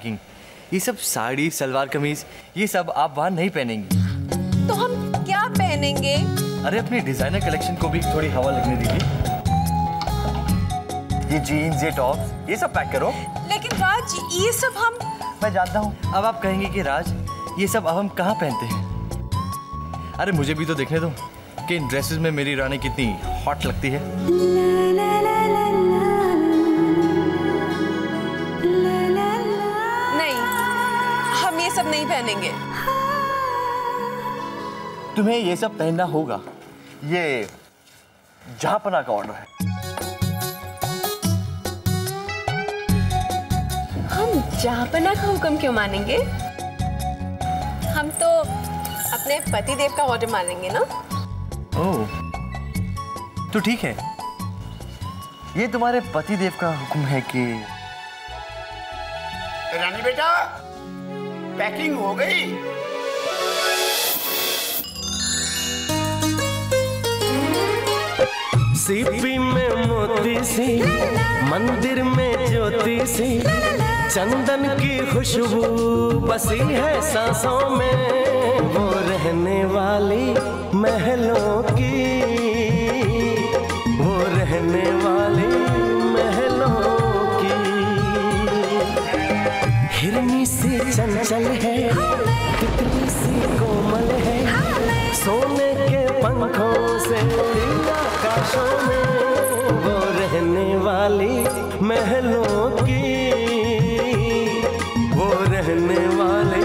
Packing. ये सब साड़ी सलवार कमीज ये सब आप वहाँ नहीं पहनेंगी। तो हम क्या पहनेंगे? अरे अपनी डिज़ाइनर कलेक्शन को भी थोड़ी हवा लगने दीजिए। ये जीन्स ये टॉप्स ये सब पैक करो। लेकिन राज ये सब हम मैं जानता हूँ। अब आप कहेंगे कि राज ये सब अब हम कहाँ पहनते हैं? अरे मुझे भी तो देखने दो कि इन ड्रेसेस में मेरी रानी कितनी हॉट लगती है। पहनेंगे। तुम्हें ये सब पहनना होगा। ये जहापना का ऑर्डर है। हम जहापना का हुक्म क्यों मानेंगे? हम तो अपने पति देव का ऑर्डर मानेंगे ना? ओह तो ठीक है। ये तुम्हारे पति देव का हुक्म है कि रानी बेटा पैकिंग हो गई। सीपी में मोती सी, मंदिर में ज्योति सी, चंदन की खुशबू बसी है सांसों में, वो रहने वाली महलों की। हिरनी सी चंचल है तितली सी कोमल है सोने के पंखों से आकाशों में वो रहने वाली महलों की वो रहने वाली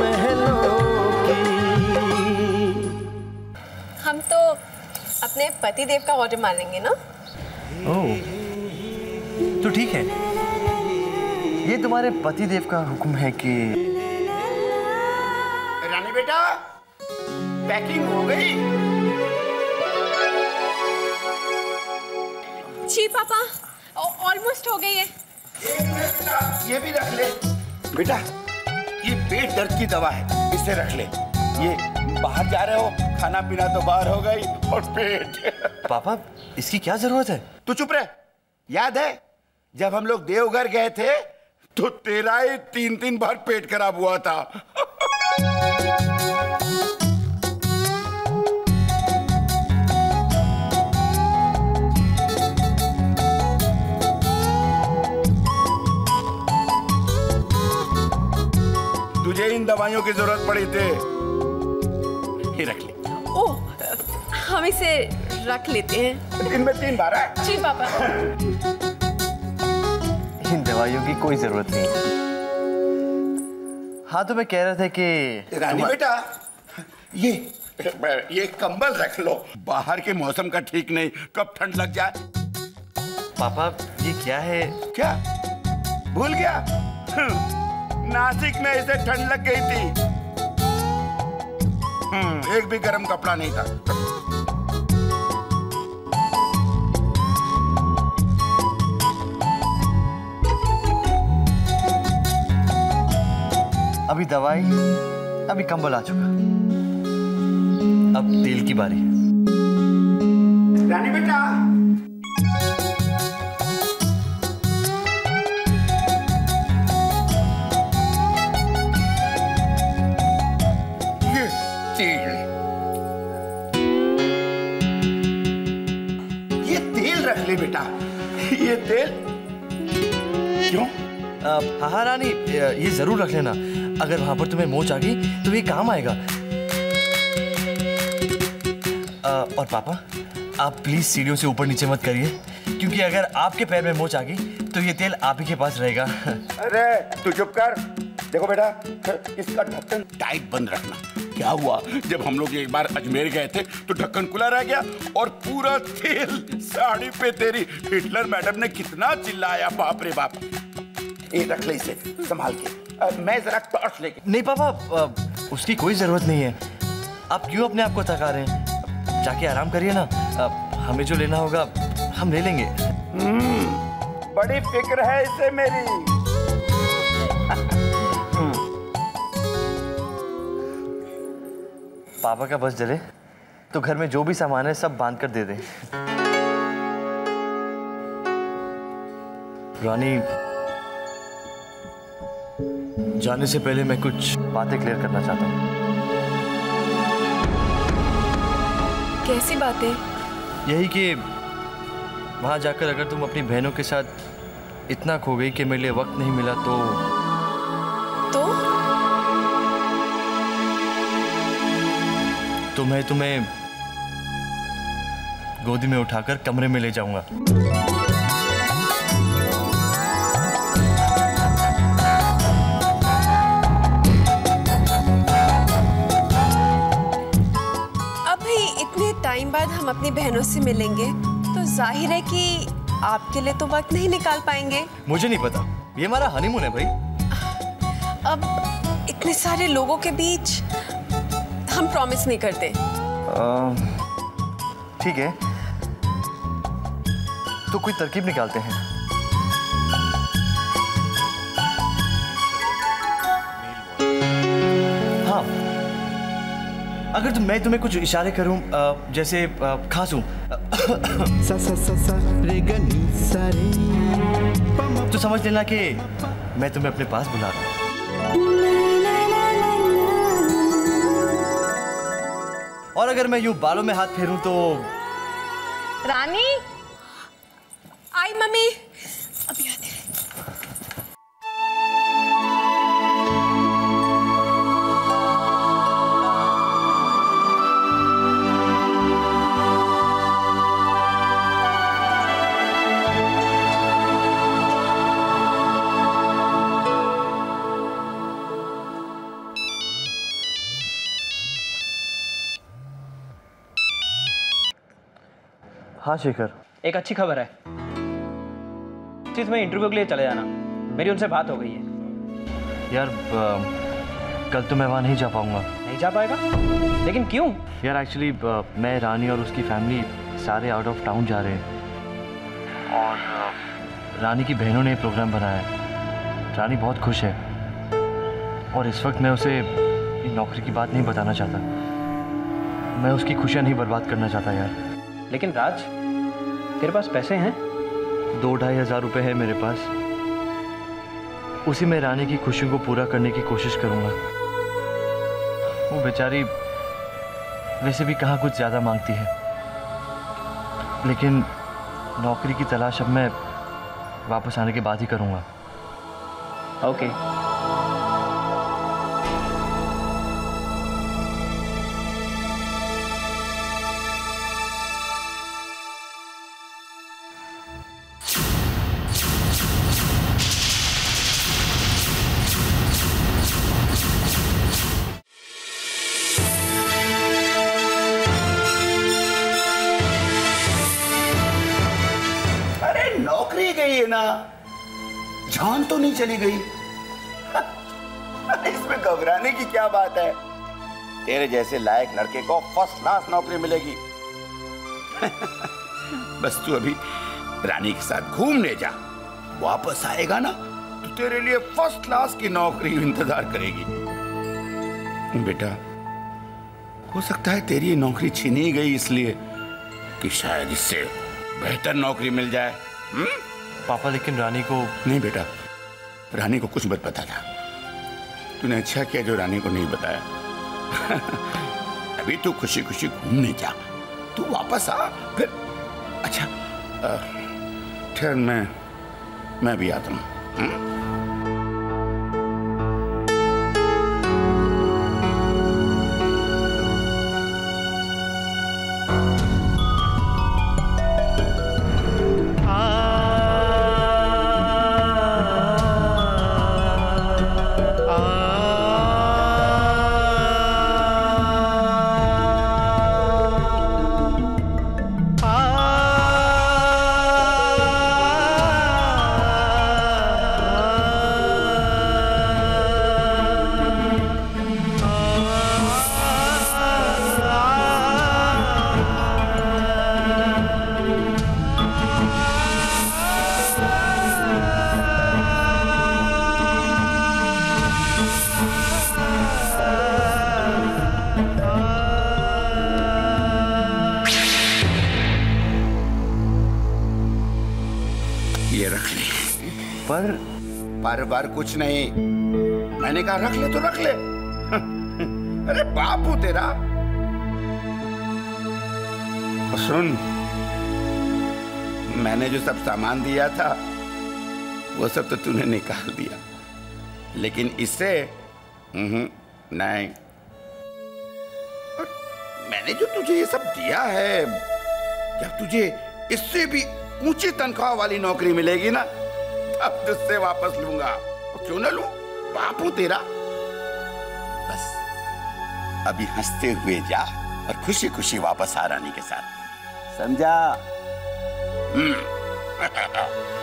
महलों की। हम तो अपने पति देव का ऑर्डर मानेंगे ना? ओ, तो ठीक है। तुम्हारे पति देव का हुक्म है कि रानी बेटा पैकिंग हो गई। जी पापा ऑलमोस्ट हो गई है। ये भी रख ले। बेटा ये पेट दर्द की दवा है इसे रख ले। ये बाहर जा रहे हो खाना पीना तो बाहर हो गई और पेट। पापा इसकी क्या ज़रूरत है? तू चुप रह। याद है जब हम लोग देवघर गए थे तो तेरा ही तीन तीन बार पेट खराब हुआ था। तुझे इन दवाइयों की ज़रूरत पड़ी थी। ये रख ले। ओ, हम इसे रख लेते हैं। दिन में तीन बार है? जी पापा। इन दवाइयों की कोई ज़रूरत नहीं हाँ तो मैं कह रहा था कि रानी बेटा ये ये कंबल रख लो बाहर के मौसम का ठीक नहीं कब ठंड लग जाए पापा ये क्या है क्या भूल गया नासिक में इसे ठंड लग गई थी हम्म, एक भी गर्म कपड़ा नहीं था अभी दवाई अभी कंबल आ चुका। अब तेल की बारी। है रानी बेटा। ये तेल। रख ले बेटा। ये तेल। क्यों? हाँ हाँ रानी ये ज़रूर रख लेना। अगर वहाँ पर तुम्हें मोच आ गई तो ये काम आएगा। अ, और पापा आप प्लीज़ सीढ़ियों से ऊपर नीचे मत करिए क्योंकि अगर आपके पैर में मोच आ गई तो ये तेल आप ही के पास रहेगा। अरे तू चुप कर। देखो बेटा इसका ढक्कन टाइट बंद रखना। क्या हुआ? जब हम लोग एक बार अजमेर गए थे तो ढक्कन खुला रह गया और पूरा तेल साड़ी पे तेरी। हिटलर मैडम ने कितना चिल्लाया बाप रे बाप। ये रख ले इसे संभाल के। मैं जरा टॉर्च लेके नहीं पापा उसकी कोई ज़रूरत नहीं है। आप क्यों अपने आप को थका रहे हैं? जाके आराम करिए ना। अ, हमें जो लेना होगा हम ले लेंगे। बड़ी फ़िक्र है इसे मेरी। पापा का बस जले तो घर में जो भी सामान है सब बाँध कर दे दें। रानी जाने से पहले मैं कुछ बातें क्लियर करना चाहता हूँ। कैसी बातें? यही कि वहाँ जाकर अगर तुम अपनी बहनों के साथ इतना खो गई कि मेरे लिए वक्त नहीं मिला तो तो? तो मैं तुम्हें गोदी में उठाकर कमरे में ले जाऊँगा। अपनी बहनों से मिलेंगे तो ज़ाहिर है कि आपके लिए तो वक्त नहीं निकाल पाएँगे। मुझे नहीं पता। ये हमारा हनीमून है भाई। अब इतने सारे लोगों के बीच हम प्रॉमिस नहीं करते। ठीक है। तो कोई तरकीब निकालते हैं। हाँ अगर तुम मैं तुम्हें कुछ इशारे करूँ जैसे खांसूं। तो समझ लेना कि मैं तुम्हें अपने पास बुला रहा हूँ। और अगर मैं यूँ बालों में हाथ फेरूं तो रानी? आई मम्मी। हाँ शेखर। एक अच्छी खबर है। चीज़ में इंटरव्यू के लिए चले जाना। मेरी उनसे बात हो गई है। यार कल तो मैं वहाँ नहीं जा पाऊँगा। नहीं जा पाएगा? लेकिन क्यों? यार एक्चुअली मैं रानी और उसकी फैमिली सारे आउट ऑफ़ टाउन जा रहे हैं। और रानी की बहनों ने प्रोग्राम बनाया है। रानी बहुत खुश है। और इस वक्त मैं उसे नौकरी की बात नहीं बताना चाहता। मैं उसकी खुशियाँ नहीं बर्बाद करना चाहता यार। लेकिन राज तेरे पास पैसे हैं? दो ढाई हज़ार रुपये है मेरे पास। उसी में रानी की खुशियों को पूरा करने की कोशिश करूँगा। वो बेचारी वैसे भी कहाँ कुछ ज़्यादा मांगती है। लेकिन नौकरी की तलाश अब मैं वापस आने के बाद ही करूँगा। ओके अरे जान तो नहीं चली गई। इसमें घबराने की क्या बात है? तेरे जैसे लायक लड़के को फ़र्स्ट क्लास नौकरी मिलेगी। बस तू अभी रानी के साथ घूमने जा। वापस आएगा ना तो तेरे लिए फ़र्स्ट क्लास की नौकरी इंतज़ार करेगी। बेटा, हो सकता है तेरी नौकरी छीनी गई इसलिए कि शायद इससे बेहतर नौकरी मिल जाए हम्म? पापा लेकिन रानी को नहीं बेटा, रानी को कुछ मत पता था। तूने अच्छा किया जो रानी को नहीं बताया। अभी तू खुशी खुशी घूमने जा। तू वापस आ, फिर अच्छा ठहर, मैं मैं भी आता हूँ। बार बार कुछ नहीं। मैंने कहा रख ले तो रख ले। अरे बाप तेरा। सुन मैंने जो सब सामान दिया था वो सब तो तूने निकाल दिया। लेकिन इससे हम्म, नहीं। मैंने जो तुझे ये सब दिया है जब तुझे इससे भी ऊँची तनख्वाह वाली नौकरी मिलेगी ना? तब तुझसे वापस लूँगा। और क्यों ना लू? बापू तेरा। बस, अभी हँसते हुए जा और खुशी खुशी वापस आ रानी के साथ। समझा? क्या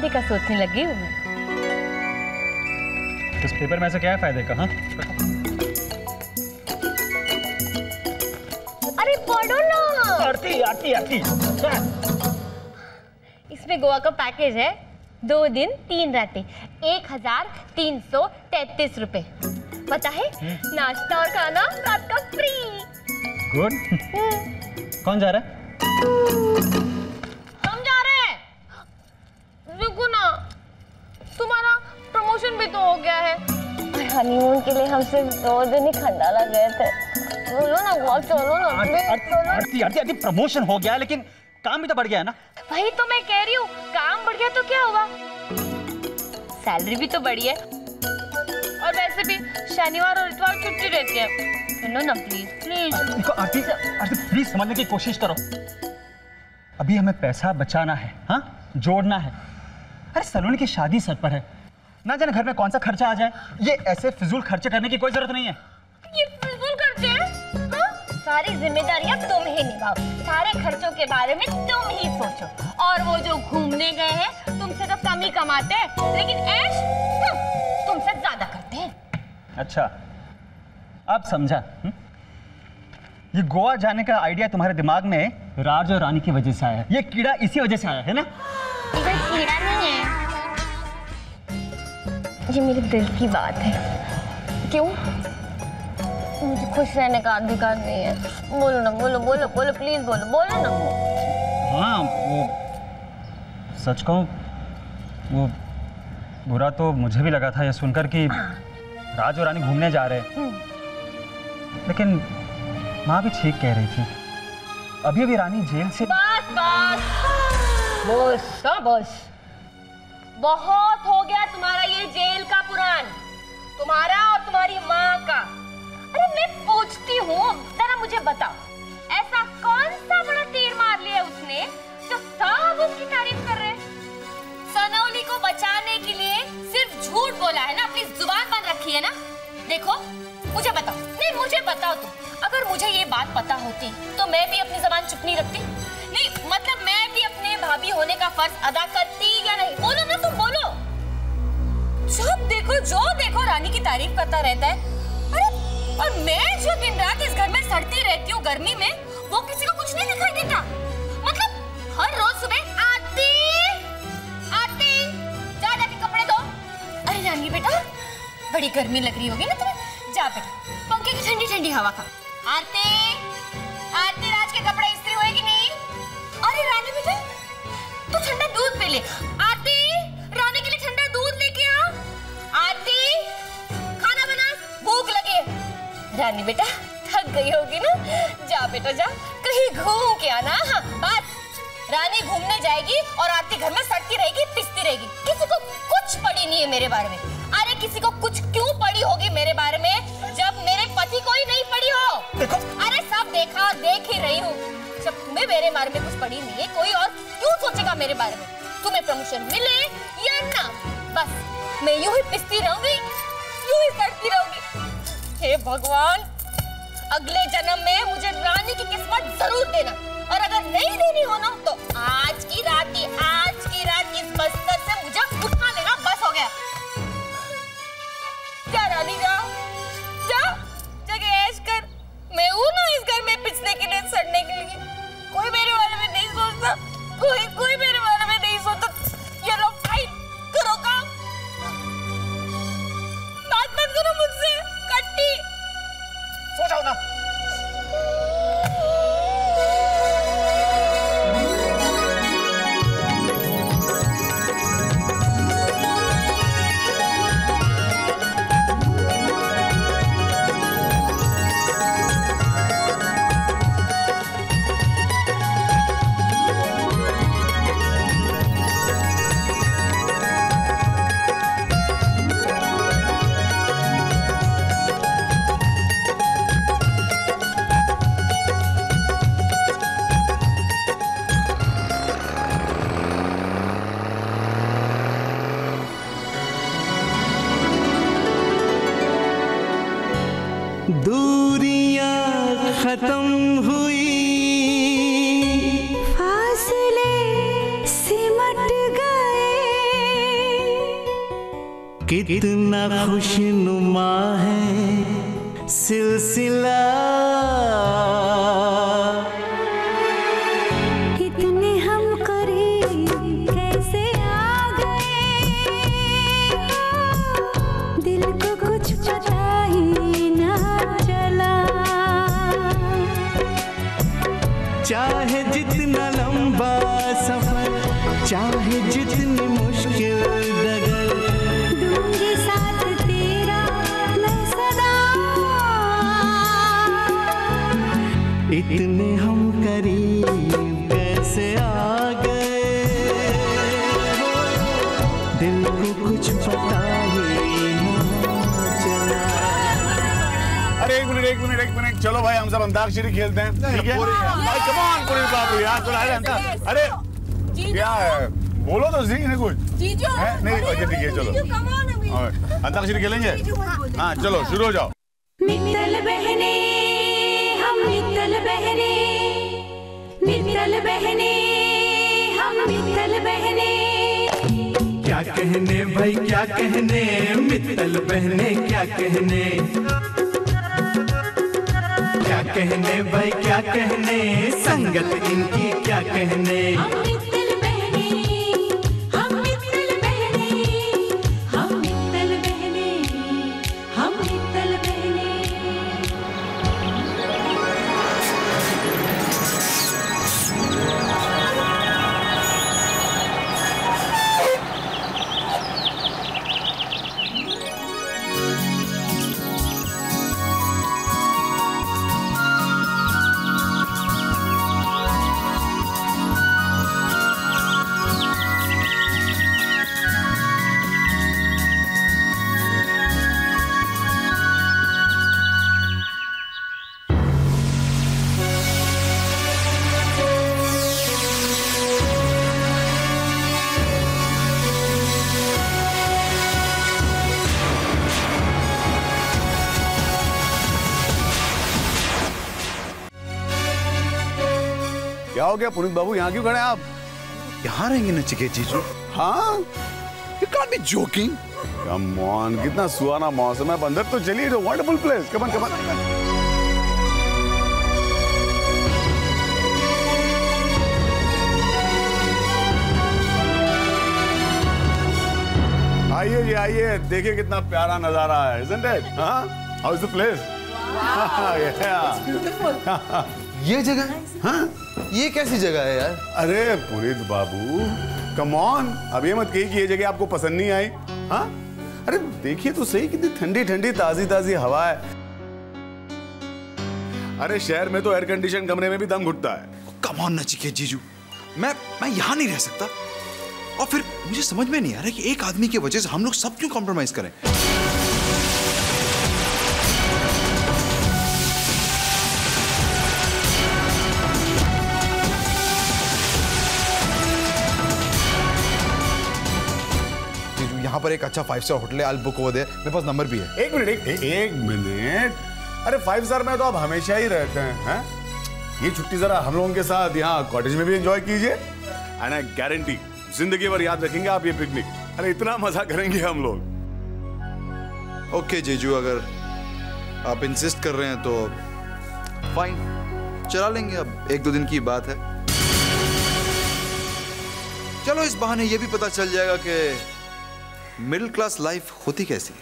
फ़ायदे का सोचने लगी हूँ मैं। इस पेपर में ऐसा क्या है फ़ायदे का हाँ? अरे पढ़ो ना। आरती आरती आरती। इसमें गोवा का पैकेज है। दो दिन तीन रातें। एक हज़ार तीन सौ तैतीस रुपए। पता है? नाश्ता और खाना रात का फ्री गुड कौन जा रहा है हम जा रहे हैं? रुको ना तुम्हारा प्रमोशन भी तो हो गया है। हनीमून के लिए हम सिर्फ़ दो दिन ही खंडाला गए थे। बोलो ना गोवा चलो ना आरती आरती आरती प्रमोशन हो गया लेकिन काम भी तो बढ़ गया है ना? वही तो मैं कह रही हूँ काम बढ़ गया तो क्या हुआ सैलरी भी तो बढ़ी है। और वैसे भी शनिवार और इतवार छुट्टी रहती है। सुनो ना प्लीज़ प्लीज़ देखो आरती आरती प्लीज़ समझने की कोशिश करो। अभी हमें पैसा बचाना है हाँ? जोड़ना है। अरे सलोनी की शादी सर पर है। ना जाने घर में कौन सा खर्चा आ जाए। ये ऐसे फिजूल खर्चे करने की कोई ज़रूरत नहीं है। ये फिजूल खर्चे हैं? हाँ? सारी जिम्मेदारियाँ तुम ही निभाओ। सारे खर्चों के बारे में तुम ही सोचो। और वो जो घूमने गए हैं तुमसे तो कम ही कमाते हैं। लेकिन ऐश तुमसे ज़्यादा करते हैं। अच्छा अब समझा हम्म? ये गोवा जाने का आइडिया तुम्हारे दिमाग में राज और रानी की वजह से आया है। ये कीड़ा इसी वजह से आया है ना? कीड़ा नहीं है। ये मेरे दिल की बात है। क्यों? मुझे खुश रहने का अधिकार नहीं है। बोलो ना बोलो बोलो बोलो प्लीज़ बोलो बोलो ना। हाँ वो सच कहूँ वो बुरा तो मुझे भी लगा था ये सुनकर कि राज और रानी घूमने जा रहे हैं। लेकिन माँ भी ठीक कह रही थी। अभी अभी रानी जेल से बस बस। बस हाँ, बस बहुत हो गया तुम्हारा ये जेल का पुराण तुम्हारा और तुम्हारी माँ का। अरे मैं पूछती हूँ, जरा मुझे बताओ, ऐसा कौन सा बड़ा तीर मार लिया उसने जो सब उसकी तारीफ़ कर रहे सनौली को बचाने के लिए सिर्फ़ झूठ बोला है ना, अपनी ज़ुबान बंद रखी है ना? देखो, मुझे बताओ। नहीं, मुझे बताओ तुम। अगर मुझे ये बात पता होती तो मैं भी अपनी जबान चुप नहीं रखती। नहीं मतलब भाभी होने का फ़र्ज़ अदा करती या नहीं? बोलो ना तुम, बोलो। जब देखो, जो देखो, रानी की तारीफ़ करता रहता है। अरे, और मैं जो दिन रात इस घर में सड़ती रहती हूँ गर्मी में, वो किसी को कुछ नहीं दिखाई देता। मतलब हर रोज सुबह आती आती, जा जाके कपड़े धो। अरे रानी बेटा, बड़ी गर्मी लग रही होगी ना तुम्हें। जा बेटा, पंखे की ठंडी ठंडी हवा खा। ठंडा दूध ले आरती रानी के लिए ठंडा दूध लेके आ आरती खाना बना। भूख लगे। रानी बेटा थक गई होगी ना? जा बेटा जा। कहीं घूम के आना। हाँ बस। रानी घूमने जाएगी और आरती घर में सड़ती रहेगी पिसती रहेगी। किसी को कुछ पड़ी नहीं है मेरे बारे में। अरे किसी को कुछ क्यों पड़ी होगी मेरे बारे में जब मेरे पति को ही नहीं पड़ी हो? देखो। अरे सब देखा देख ही रही हूँ। जब तुम्हें मेरे बारे में कुछ पड़ी नहीं है कोई और क्यों सोचेगा मेरे बारे में? तुम्हें प्रमोशन मिले या ना? बस, मैं यूँ ही पिसती रहूँगी, यूँ ही सड़ती रहूँगी। हे भगवान, अगले जन्म में मुझे रानी की किस्मत ज़रूर देना। और अगर नहीं देनी हो ना तो आज की रात ही आज की रात इस बस्तर से मुझे उठा लेना, बस हो गया। क्या रानी जा? जा? चाहे जितना लंबा सफ़र चाहे जितनी मुश्किल डगर दूँगी साथ तेरा मैं सदा। इतने हम करीब मिनट एक मिनट एक मिनट। चलो भाई हम सब अंताक्षरी खेलते हैं। ठीक है? भाई कम ऑन पुरी बाबू यार चलो अरे अंता अरे क्या है? बोलो तो सही ना कुछ। है? नहीं अच्छा ठीक है चलो। अंताक्षरी खेलेंगे? हाँ चलो शुरू हो जाओ। मित्तल बहने हम मित्तल बहने। मित्तल बहने हम मित्तल बहने। क्या कहने भाई क्या कहने? मित्तल बहने क्या कहने? क्या कहने भाई क्या कहने? संगत इनकी क्या कहने? हो गया पुनीत बाबू यहाँ क्यों खड़े आप? यहाँ रहेंगे नचिकेत जीजू हाँ? You can't be joking come on कितना सुहाना मौसम है। अंदर तो चलिए वंडरफुल प्लेस कमन कमन आइए जी आइए। देखिए कितना प्यारा नज़ारा है isn't it? हाँ? How is the place? yeah. ये जगह? हाँ? ये कैसी जगह है यार? अरे पुनीत बाबू कम ऑन अब ये मत कहिए कि ये जगह आपको पसंद नहीं आई। हाँ? अरे देखिए तो सही कितनी ठंडी ठंडी ताजी ताजी हवा है। अरे शहर में तो एयर कंडीशन कमरे में भी दम घुटता है। कम ऑन नचिकेत जीजू। मैं मैं यहाँ नहीं रह सकता। और फिर मुझे समझ में नहीं आ रहा कि एक आदमी की वजह से हम लोग सब क्यों कॉम्प्रोमाइज करें? यहाँ पर एक अच्छा फाइव स्टार होटल है आई बुक ओवर देयर मेरे पास नंबर भी है। एक मिनट एक, एक मिनट। अरे फाइव स्टार में तो आप हमेशा ही रहते हैं हैं? ये छुट्टी जरा हम लोगों के साथ यहाँ कॉटेज में भी एंजॉय कीजिए। एंड आई गारंटी ज़िंदगी भर याद रखेंगे आप ये पिकनिक अरे इतना मज़ा करेंगे हम लोग। ओके जीजू अगर आप इंसिस्ट कर रहे हैं तो फाइन चला लेंगे अब एक दो दिन की बात है। चलो इस बहाने ये भी पता चल जाएगा कि मिडिल क्लास लाइफ होती कैसी।